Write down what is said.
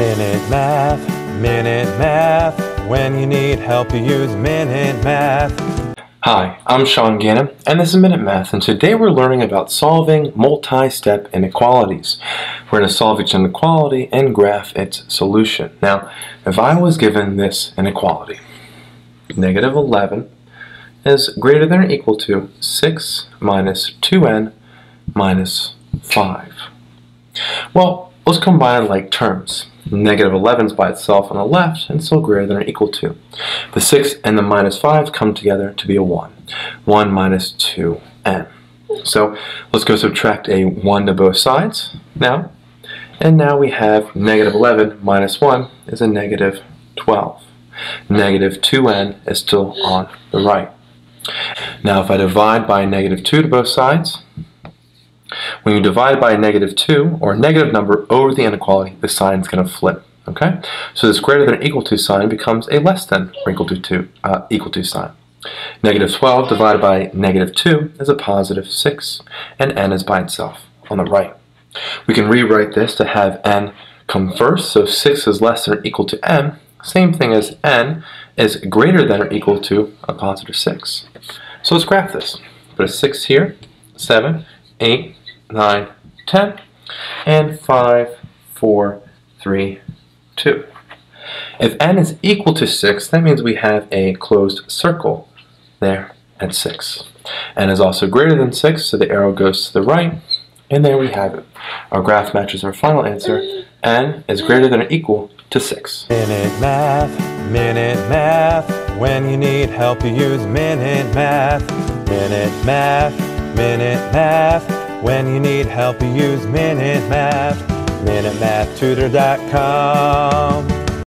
Minute Math, Minute Math. When you need help, you use Minute Math. Hi, I'm Sean Gannon, and this is Minute Math, and today we're learning about solving multi-step inequalities. We're going to solve each inequality and graph its solution. Now, if I was given this inequality, negative 11 is greater than or equal to 6 minus 2n minus 5. Well, let's combine like terms. Negative 11 is by itself on the left and still greater than or equal to. The 6 and the minus 5 come together to be a 1. 1 minus 2n. So let's go subtract a 1 to both sides now. And now we have negative 11 minus 1 is a negative 12. Negative 2n is still on the right. Now if I divide by negative 2 to both sides, when you divide by a negative 2, or a negative number over the inequality, the sign is going to flip. Okay? So this greater than or equal to sign becomes a less than or equal to, two, uh, equal to sign. Negative 12 divided by negative 2 is a positive 6, and n is by itself on the right. We can rewrite this to have n come first, so 6 is less than or equal to n, same thing as n is greater than or equal to a positive 6. So let's graph this. Put a 6 here, 7, 8, 9, 10, and 5, 4, 3, 2. If n is equal to 6, that means we have a closed circle there at 6. n is also greater than 6, so the arrow goes to the right, and there we have it. Our graph matches our final answer. n is greater than or equal to 6. Minute Math, Minute Math. When you need help, you use Minute Math. Minute Math, Minute Math. When you need help, you use Minute Math. MinuteMathTutor.com.